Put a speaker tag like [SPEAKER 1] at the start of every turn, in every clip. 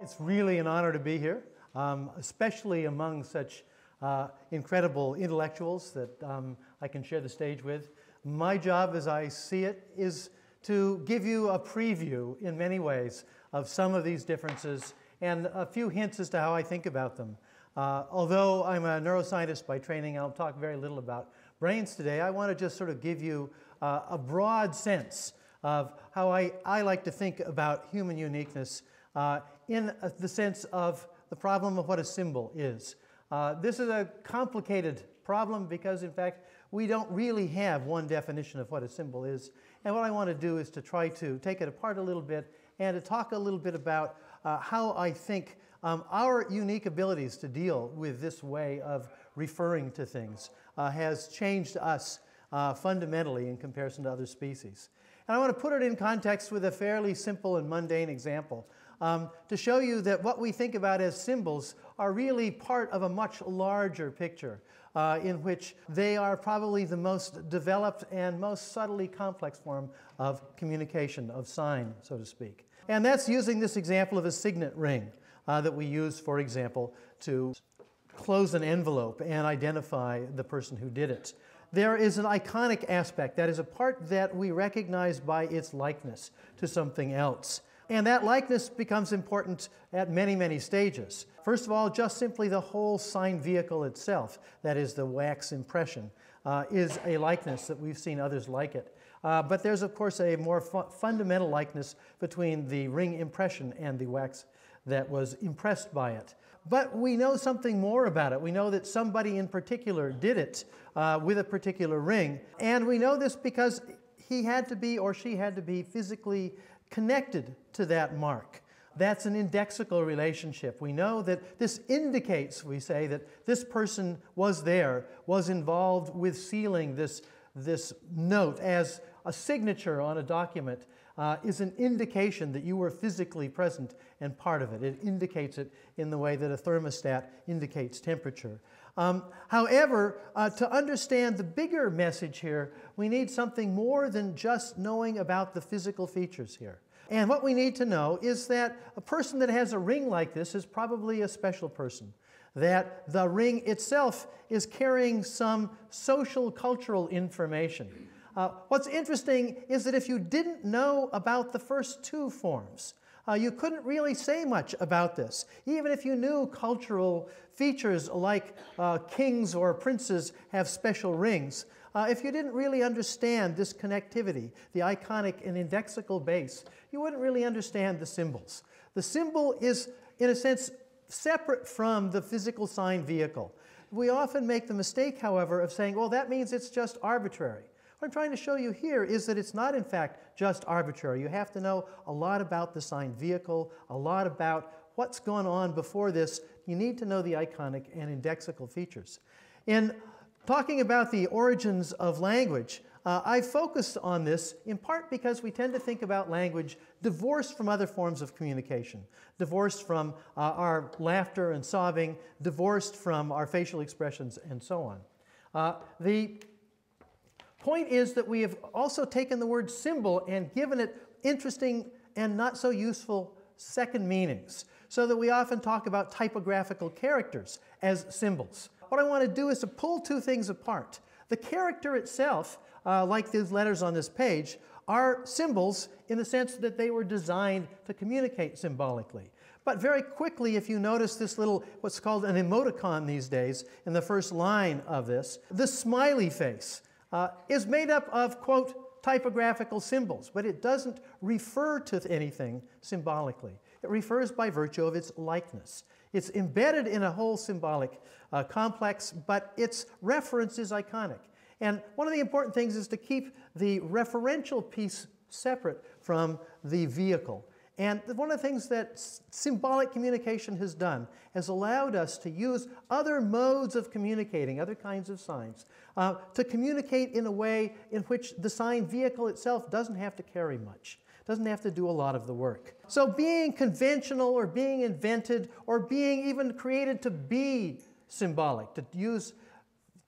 [SPEAKER 1] It's really an honor to be here, um, especially among such uh, incredible intellectuals that um, I can share the stage with. My job, as I see it, is to give you a preview in many ways of some of these differences and a few hints as to how I think about them. Uh, although I'm a neuroscientist by training, I'll talk very little about brains today. I want to just sort of give you uh, a broad sense of how I, I like to think about human uniqueness uh, in the sense of the problem of what a symbol is. Uh, this is a complicated problem because, in fact, we don't really have one definition of what a symbol is. And what I want to do is to try to take it apart a little bit and to talk a little bit about uh, how I think um, our unique abilities to deal with this way of referring to things uh, has changed us uh, fundamentally in comparison to other species. And I want to put it in context with a fairly simple and mundane example um, to show you that what we think about as symbols are really part of a much larger picture uh, in which they are probably the most developed and most subtly complex form of communication, of sign, so to speak. And that's using this example of a signet ring uh, that we use, for example, to close an envelope and identify the person who did it. There is an iconic aspect, that is a part that we recognize by its likeness to something else. And that likeness becomes important at many, many stages. First of all, just simply the whole sign vehicle itself, that is the wax impression, uh, is a likeness that we've seen others like it. Uh, but there's, of course, a more fu fundamental likeness between the ring impression and the wax that was impressed by it. But we know something more about it. We know that somebody in particular did it uh, with a particular ring. And we know this because he had to be or she had to be physically connected to that mark. That's an indexical relationship. We know that this indicates, we say, that this person was there, was involved with sealing this, this note as a signature on a document uh, is an indication that you were physically present and part of it. It indicates it in the way that a thermostat indicates temperature. Um, however, uh, to understand the bigger message here, we need something more than just knowing about the physical features here. And what we need to know is that a person that has a ring like this is probably a special person. That the ring itself is carrying some social cultural information. Uh, what's interesting is that if you didn't know about the first two forms, uh, you couldn't really say much about this. Even if you knew cultural features like uh, kings or princes have special rings, uh, if you didn't really understand this connectivity, the iconic and indexical base, you wouldn't really understand the symbols. The symbol is, in a sense, separate from the physical sign vehicle. We often make the mistake, however, of saying, well, that means it's just arbitrary. What I'm trying to show you here is that it's not, in fact, just arbitrary. You have to know a lot about the signed vehicle, a lot about what's going on before this. You need to know the iconic and indexical features. In talking about the origins of language, uh, I focused on this in part because we tend to think about language divorced from other forms of communication, divorced from uh, our laughter and sobbing, divorced from our facial expressions, and so on. Uh, the Point is that we have also taken the word symbol and given it interesting and not so useful second meanings, so that we often talk about typographical characters as symbols. What I want to do is to pull two things apart. The character itself, uh, like these letters on this page, are symbols in the sense that they were designed to communicate symbolically. But very quickly, if you notice this little, what's called an emoticon these days, in the first line of this, the smiley face uh, is made up of, quote, typographical symbols, but it doesn't refer to anything symbolically. It refers by virtue of its likeness. It's embedded in a whole symbolic uh, complex, but its reference is iconic. And one of the important things is to keep the referential piece separate from the vehicle. And one of the things that symbolic communication has done has allowed us to use other modes of communicating, other kinds of signs, uh, to communicate in a way in which the sign vehicle itself doesn't have to carry much, doesn't have to do a lot of the work. So being conventional or being invented or being even created to be symbolic, to use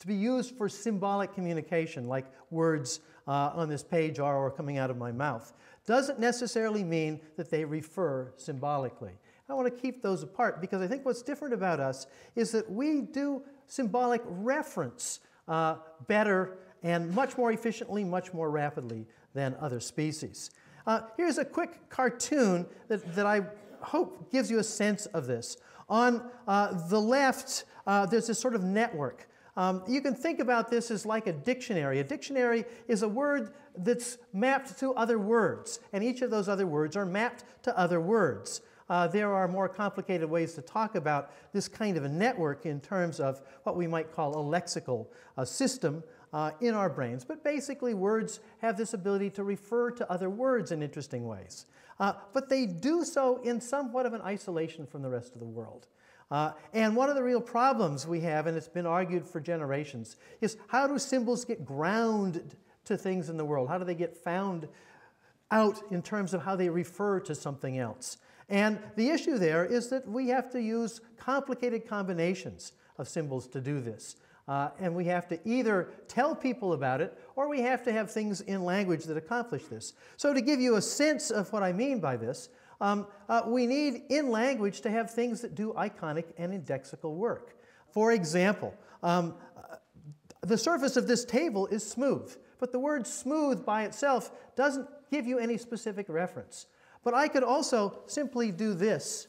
[SPEAKER 1] to be used for symbolic communication, like words uh, on this page are or coming out of my mouth, doesn't necessarily mean that they refer symbolically. I want to keep those apart because I think what's different about us is that we do symbolic reference uh, better and much more efficiently, much more rapidly than other species. Uh, here's a quick cartoon that, that I hope gives you a sense of this. On uh, the left, uh, there's this sort of network. Um, you can think about this as like a dictionary. A dictionary is a word that's mapped to other words, and each of those other words are mapped to other words. Uh, there are more complicated ways to talk about this kind of a network in terms of what we might call a lexical system uh, in our brains. But basically, words have this ability to refer to other words in interesting ways. Uh, but they do so in somewhat of an isolation from the rest of the world. Uh, and one of the real problems we have, and it's been argued for generations, is how do symbols get ground to things in the world? How do they get found out in terms of how they refer to something else? And the issue there is that we have to use complicated combinations of symbols to do this. Uh, and we have to either tell people about it or we have to have things in language that accomplish this. So, to give you a sense of what I mean by this, um, uh, we need in language to have things that do iconic and indexical work. For example, um, uh, the surface of this table is smooth, but the word smooth by itself doesn't give you any specific reference. But I could also simply do this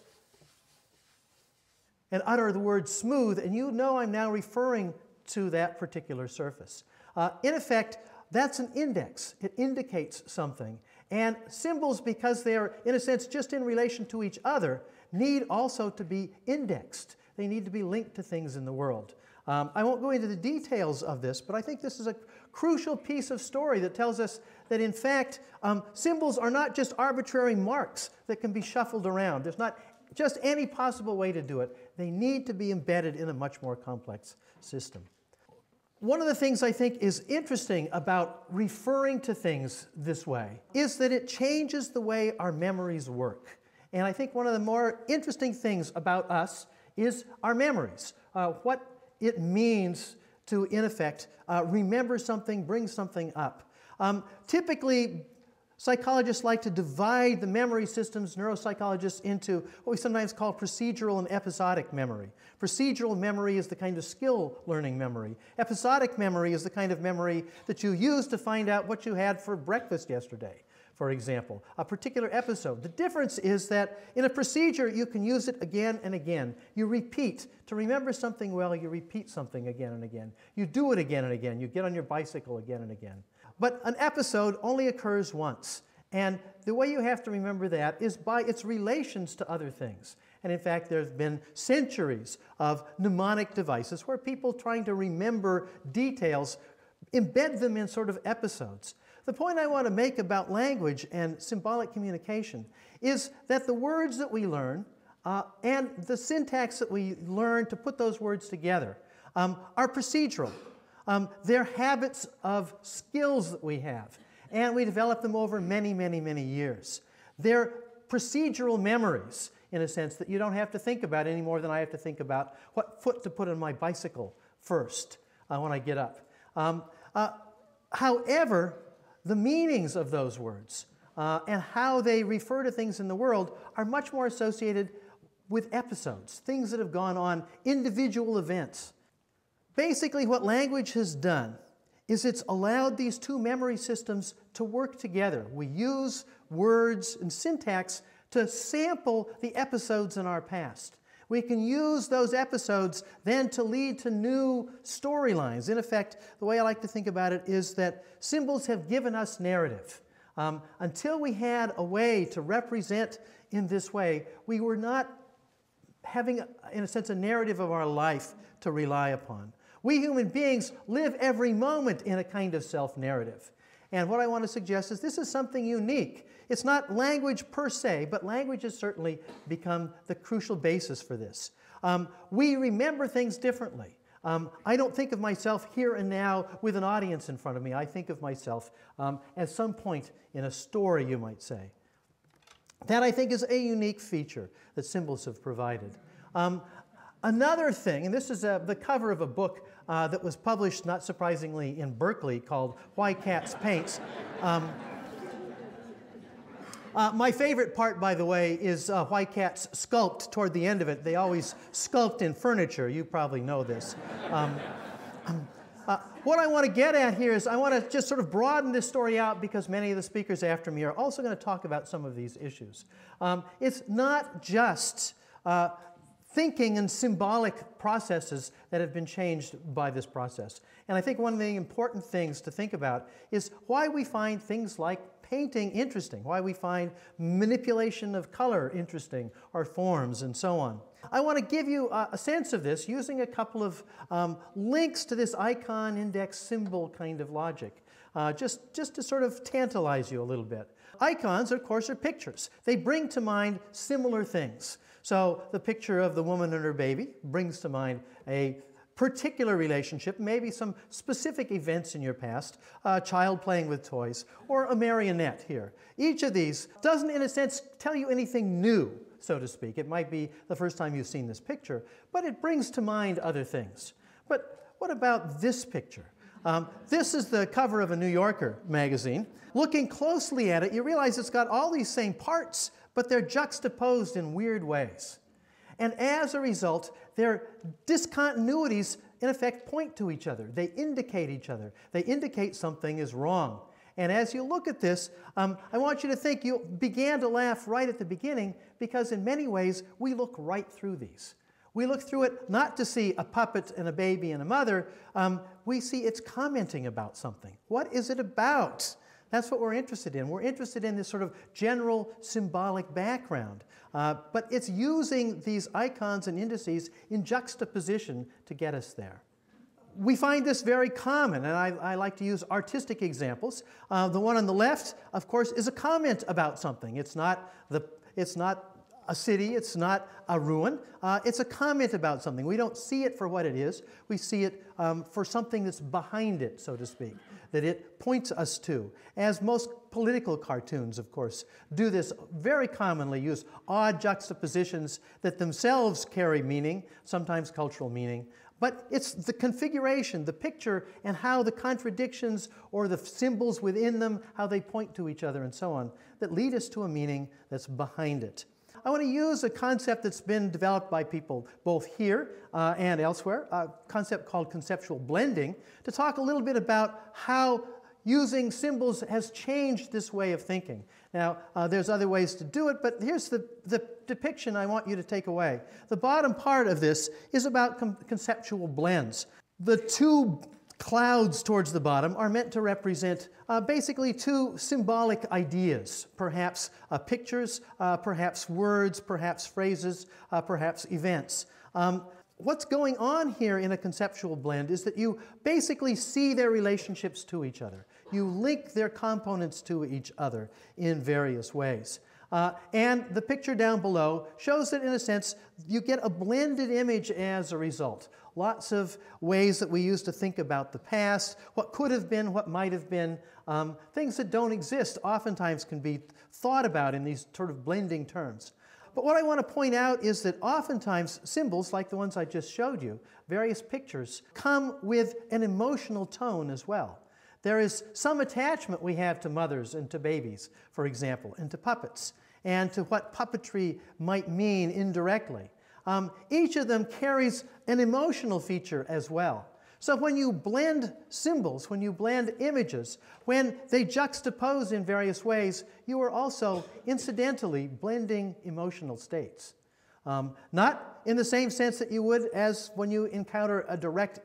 [SPEAKER 1] and utter the word smooth, and you know I'm now referring to that particular surface. Uh, in effect, that's an index. It indicates something. And symbols, because they are, in a sense, just in relation to each other, need also to be indexed. They need to be linked to things in the world. Um, I won't go into the details of this, but I think this is a crucial piece of story that tells us that, in fact, um, symbols are not just arbitrary marks that can be shuffled around. There's not just any possible way to do it. They need to be embedded in a much more complex system. One of the things I think is interesting about referring to things this way is that it changes the way our memories work. And I think one of the more interesting things about us is our memories, uh, what it means to, in effect, uh, remember something, bring something up. Um, typically, Psychologists like to divide the memory systems, neuropsychologists, into what we sometimes call procedural and episodic memory. Procedural memory is the kind of skill learning memory. Episodic memory is the kind of memory that you use to find out what you had for breakfast yesterday, for example, a particular episode. The difference is that in a procedure, you can use it again and again. You repeat. To remember something well, you repeat something again and again. You do it again and again. You get on your bicycle again and again. But an episode only occurs once. And the way you have to remember that is by its relations to other things. And in fact, there's been centuries of mnemonic devices where people trying to remember details embed them in sort of episodes. The point I want to make about language and symbolic communication is that the words that we learn uh, and the syntax that we learn to put those words together um, are procedural. Um, they're habits of skills that we have, and we develop them over many, many, many years. They're procedural memories, in a sense, that you don't have to think about any more than I have to think about what foot to put on my bicycle first uh, when I get up. Um, uh, however, the meanings of those words uh, and how they refer to things in the world are much more associated with episodes, things that have gone on, individual events. Basically, what language has done is it's allowed these two memory systems to work together. We use words and syntax to sample the episodes in our past. We can use those episodes then to lead to new storylines. In effect, the way I like to think about it is that symbols have given us narrative. Um, until we had a way to represent in this way, we were not having, in a sense, a narrative of our life to rely upon. We human beings live every moment in a kind of self narrative. And what I want to suggest is this is something unique. It's not language per se, but language has certainly become the crucial basis for this. Um, we remember things differently. Um, I don't think of myself here and now with an audience in front of me. I think of myself um, at some point in a story, you might say. That I think is a unique feature that symbols have provided. Um, another thing, and this is a, the cover of a book uh, that was published, not surprisingly, in Berkeley called Why Cats Paints. Um, Uh, my favorite part, by the way, is uh, cats sculpt toward the end of it. They always sculpt in furniture. You probably know this. Um, um, uh, what I want to get at here is I want to just sort of broaden this story out because many of the speakers after me are also going to talk about some of these issues. Um, it's not just uh, thinking and symbolic processes that have been changed by this process. And I think one of the important things to think about is why we find things like painting interesting, why we find manipulation of color interesting, or forms, and so on. I want to give you a, sense of this using a couple of um, links to this icon index symbol kind of logic, uh, just, just to sort of tantalize you a little bit. Icons, of course, are pictures. They bring to mind similar things. So the picture of the woman and her baby brings to mind a particular relationship, maybe some specific events in your past, a child playing with toys, or a marionette here. Each of these doesn't, in a sense, tell you anything new, so to speak. It might be the first time you've seen this picture, but it brings to mind other things. But what about this picture? Um, this is the cover of a New Yorker magazine. Looking closely at it, you realize it's got all these same parts, but they're juxtaposed in weird ways. And as a result, their discontinuities, in effect, point to each other. They indicate each other. They indicate something is wrong. And as you look at this, um, I want you to think you began to laugh right at the beginning because, in many ways, we look right through these. We look through it not to see a puppet and a baby and a mother, um, we see it's commenting about something. What is it about? That's what we're interested in. We're interested in this sort of general symbolic background. Uh, but it's using these icons and indices in juxtaposition to get us there. We find this very common, and I, I like to use artistic examples. Uh, the one on the left, of course, is a comment about something. It's not, the, it's not a city, it's not a ruin. Uh, it's a comment about something. We don't see it for what it is, we see it um, for something that's behind it, so to speak, that it points us to. As most political cartoons, of course, do this very commonly, use odd juxtapositions that themselves carry meaning, sometimes cultural meaning. But it's the configuration, the picture, and how the contradictions or the symbols within them, how they point to each other, and so on, that lead us to a meaning that's behind it. I want to use a concept that's been developed by people both here uh, and elsewhere, a concept called conceptual blending, to talk a little bit about how using symbols has changed this way of thinking. Now, uh, there's other ways to do it, but here's the, the depiction I want you to take away. The bottom part of this is about conceptual blends. The two clouds towards the bottom are meant to represent uh, basically two symbolic ideas, perhaps uh, pictures, uh, perhaps words, perhaps phrases, uh, perhaps events. Um, what's going on here in a conceptual blend is that you basically see their relationships to each other. You link their components to each other in various ways. Uh, and the picture down below shows that, in a sense, you get a blended image as a result. Lots of ways that we use to think about the past, what could have been, what might have been, um, things that don't exist oftentimes can be thought about in these sort of blending terms. But what I want to point out is that oftentimes symbols, like the ones I just showed you, various pictures, come with an emotional tone as well. There is some attachment we have to mothers and to babies, for example, and to puppets, and to what puppetry might mean indirectly. Um, each of them carries an emotional feature as well. So when you blend symbols, when you blend images, when they juxtapose in various ways, you are also incidentally blending emotional states. Um, not in the same sense that you would as when you encounter a direct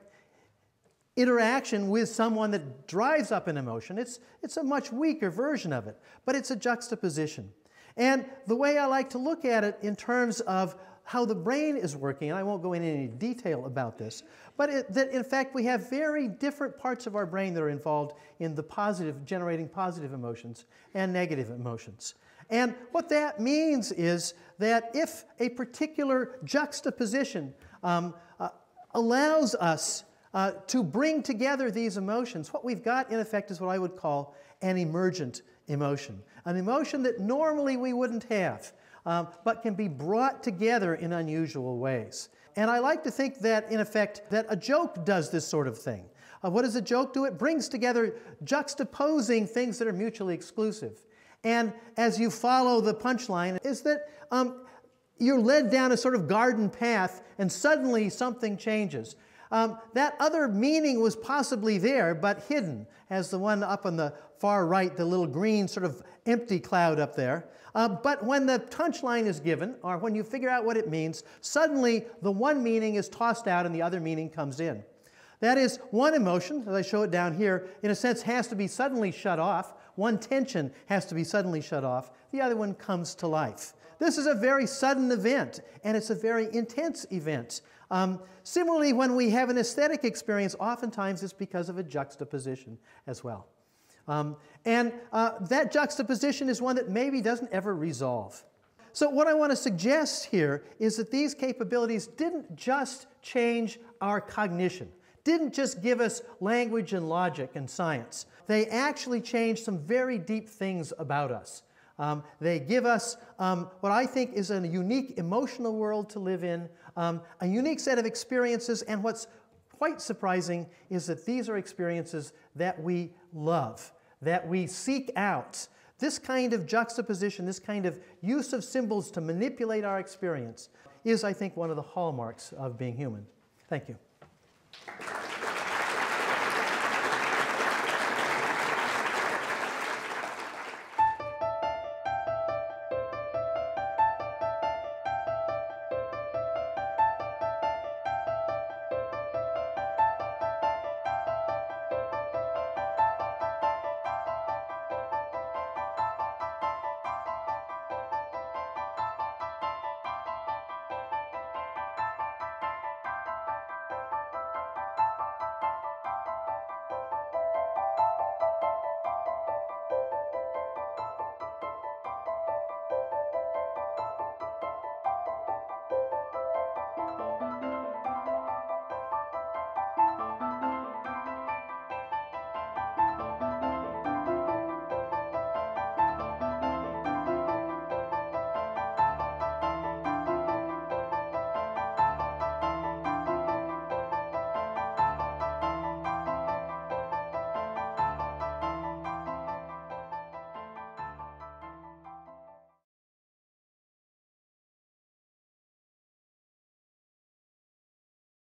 [SPEAKER 1] interaction with someone that drives up an emotion. It's, it's a much weaker version of it, but it's a juxtaposition. And the way I like to look at it in terms of how the brain is working, and I won't go into any detail about this, but it, that in fact we have very different parts of our brain that are involved in the positive, generating positive emotions and negative emotions. And what that means is that if a particular juxtaposition um, uh, allows us uh, to bring together these emotions, what we've got in effect is what I would call an emergent emotion, an emotion that normally we wouldn't have um, but can be brought together in unusual ways. And I like to think that, in effect, that a joke does this sort of thing. Uh, what does a joke do? It brings together juxtaposing things that are mutually exclusive. And as you follow the punchline, is that um, you're led down a sort of garden path and suddenly something changes. Um, that other meaning was possibly there, but hidden, as the one up on the far right, the little green sort of empty cloud up there. Uh, but when the punchline is given, or when you figure out what it means, suddenly the one meaning is tossed out and the other meaning comes in. That is, one emotion, as I show it down here, in a sense has to be suddenly shut off. One tension has to be suddenly shut off. The other one comes to life. This is a very sudden event, and it's a very intense event. Um, similarly, when we have an aesthetic experience, oftentimes it's because of a juxtaposition as well. Um, and uh, that juxtaposition is one that maybe doesn't ever resolve. So, what I want to suggest here is that these capabilities didn't just change our cognition, didn't just give us language and logic and science. They actually changed some very deep things about us. Um, they give us um, what I think is a unique emotional world to live in, um, a unique set of experiences, and what's quite surprising is that these are experiences that we love, that we seek out. This kind of juxtaposition, this kind of use of symbols to manipulate our experience is, I think, one of the hallmarks of being human. Thank you.